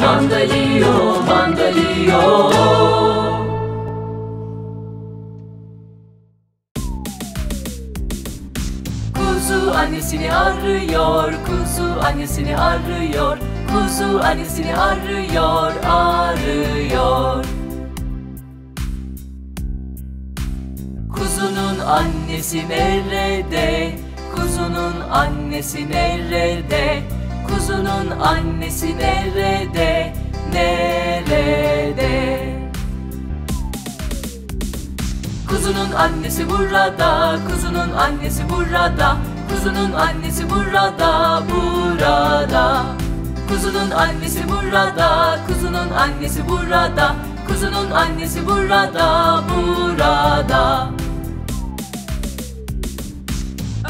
Mandalio, mandalio. Kuzu annesini arıyor, kuzu annesini arıyor, kuzu annesini arıyor, arıyor. Kuzunun annesi nerede? Kuzunun annesi nerede? Kuzunun annesi nerede? Kuzunun annesi burada, kuzunun annesi burada, kuzunun annesi burada, burada. Kuzunun annesi burada, kuzunun annesi burada, kuzunun annesi burada, burada.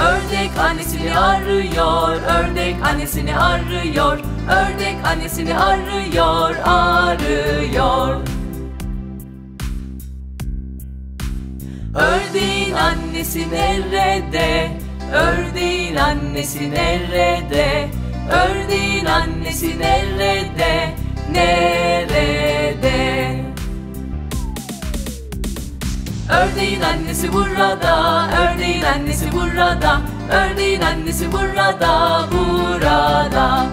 Ördek annesini arıyor, ördek annesini arıyor, ördek annesini arıyor, arıyor. Ördeğin annesi nerede? Ördeğin annesi nerede? Ördeğin annesi nerede? Nerede? Ördeğin annesi burada, ördeğin annesi burada, ördeğin annesi burada, burada.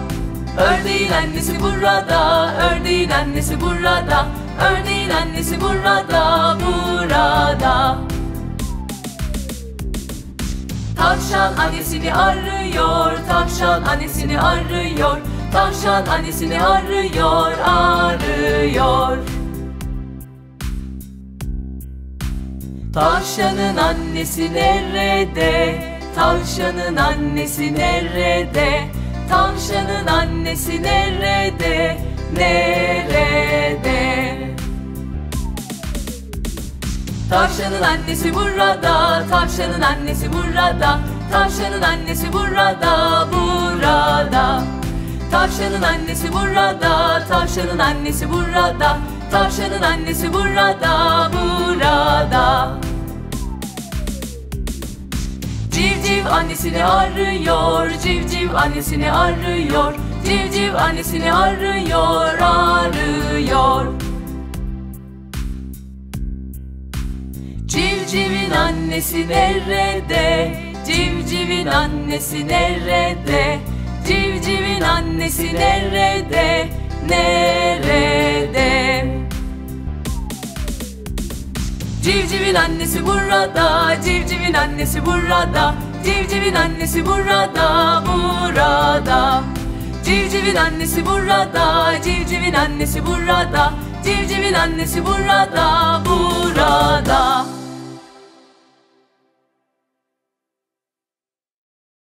Ördeğin annesi burada, ördeğin annesi burada, ördeğin annesi burada, burada. Tavşan annesini arıyor, tavşan annesini arıyor, tavşan annesini arıyor, arıyor. Tavşanın annesi nerede? Tavşanın annesi nerede? Tavşanın annesi nerede? Nerede? Tavşanın annesi burada, tavşanın annesi burada, tavşanın annesi burada, burada. Tavşanın annesi burada, tavşanın annesi burada, tavşanın annesi burada, burada. Civciv annesini arıyor, civciv annesini arıyor, civciv annesini arıyor, arıyor. Civcivin annesi nerede? Civcivin annesi nerede? Civcivin annesi nerede? Nerede? Civcivin annesi burada, civcivin annesi burada, civcivin annesi burada, burada. Civcivin annesi burada, civcivin annesi burada, civcivin annesi burada, burada.